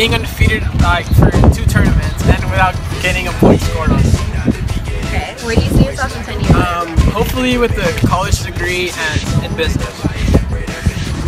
being undefeated like for two tournaments and without getting a point scored on. Okay. Where do you see yourself in 10 years? Um, hopefully with a college degree and in business.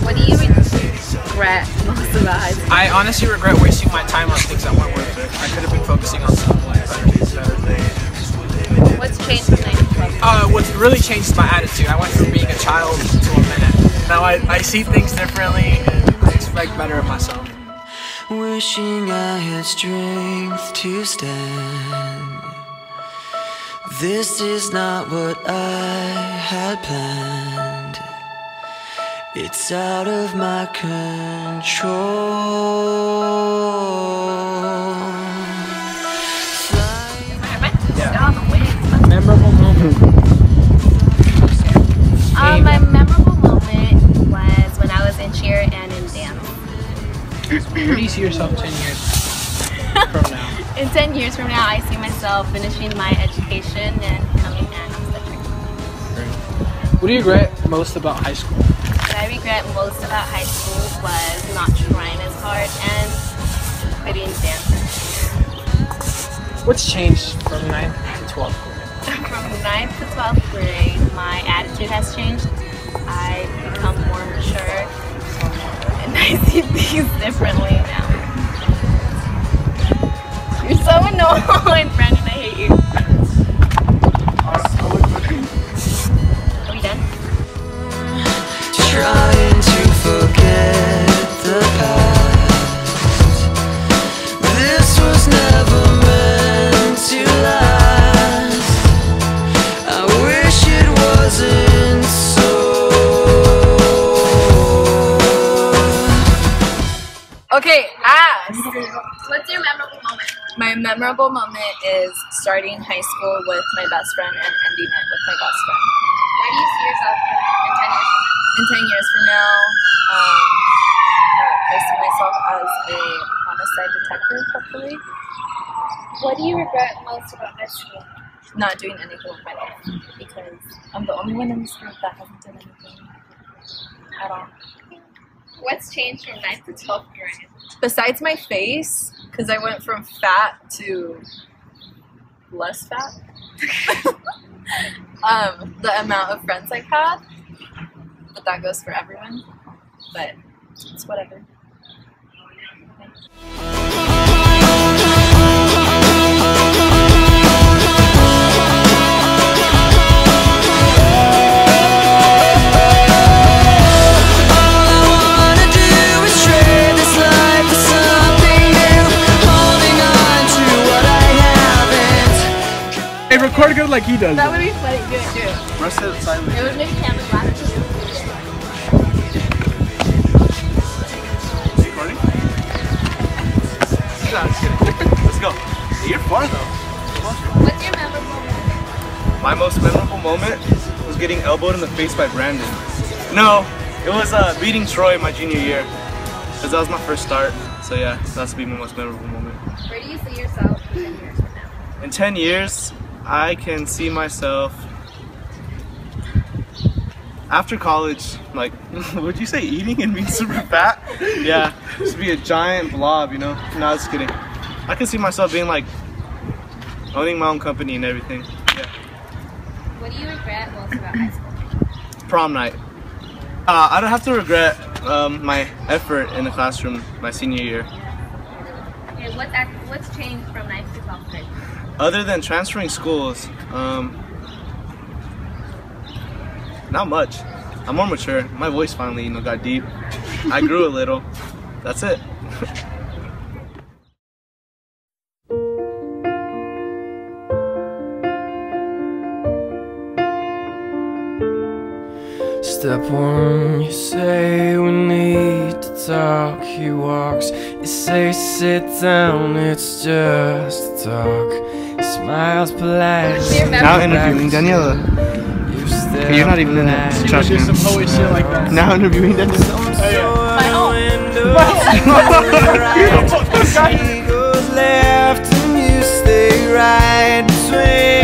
What do you regret most about high school? I honestly regret wasting my time on things that weren't worth it. I could have been focusing on something better. What's changed from 9 to 12? Uh, what's really changed is my attitude. I went from being a child to a man. Now I, I see things differently and I expect better of myself. Wishing I had strength to stand. This is not what I had planned. It's out of my control. See yourself 10 years from now? In 10 years from now, I see myself finishing my education and becoming an obstetric. What do you regret most about high school? What I regret most about high school was not trying as hard and quitting dance. What's changed from 9th to 12th grade? From 9th to 12th grade, my attitude has changed. I've become more mature and I see things differently now. You're so annoying, Brandon. I hate you. Are we done? Trying to forget the past. This was never meant to last. I wish it wasn't so. Okay, ask. What's your memorable moment? My memorable moment is starting high school with my best friend and ending it with my best friend. Where do you see yourself in 10 years from In 10 years from now, um, uh, I see myself as a homicide detective, hopefully. What do you regret most about high school? Not doing anything with my life because I'm the only one in this group that hasn't done anything at all. What's changed from 9th to 12th grade? Besides my face, because I went from fat to less fat. um, the amount of friends I've had, but that goes for everyone. But it's whatever. All like he does. That would be funny. Do it, do it. Rest of the time. It would make Cameron laugh too. Recording? No, I'm just kidding. Let's go. You're far though. What's your memorable moment? My most memorable moment was getting elbowed in the face by Brandon. No, it was uh, beating Troy my junior year. Because that was my first start. So yeah, that's be my most memorable moment. Where do you see yourself in 10 years from now? In 10 years, I can see myself after college, like, would you say eating and being super fat? Yeah, just be a giant blob, you know? No, I was kidding. I can see myself being like owning my own company and everything. Yeah. What do you regret most about high school? Prom night. Uh, I don't have to regret um, my effort in the classroom my senior year. Okay, what's, what's changed from 9th to 12th grade? Other than transferring schools, um, not much. I'm more mature. My voice finally, you know, got deep. I grew a little. That's it. Step one, you say we need to talk. He walks, you say sit down, it's just talk. He smiles politely. Now interviewing Daniela. You stare You're not even in it. politely. Trust me. some poet shit like that. Now interviewing Daniela. She goes left and you stay right between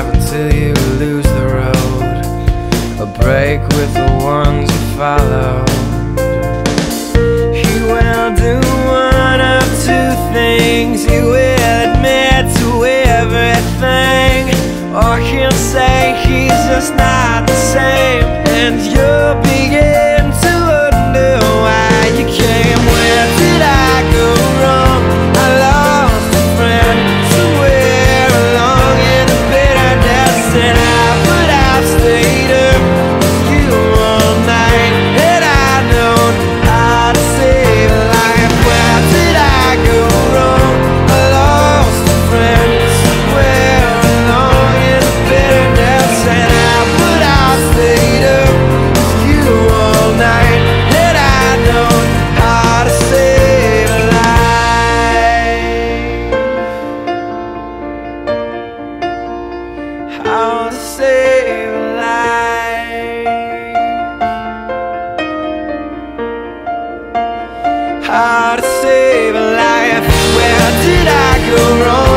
Drive until you lose the road, a break with the ones you follow. He will do one of two things. He will admit to everything, or he how to save a life Where did I go wrong?